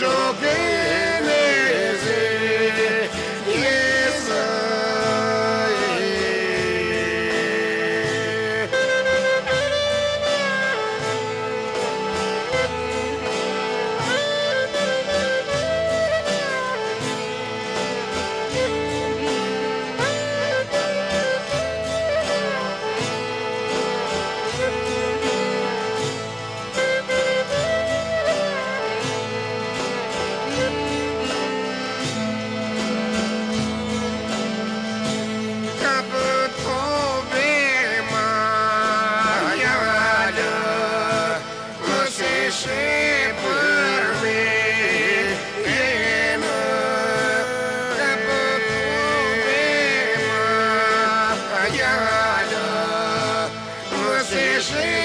joguei. Krishna.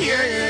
yeah.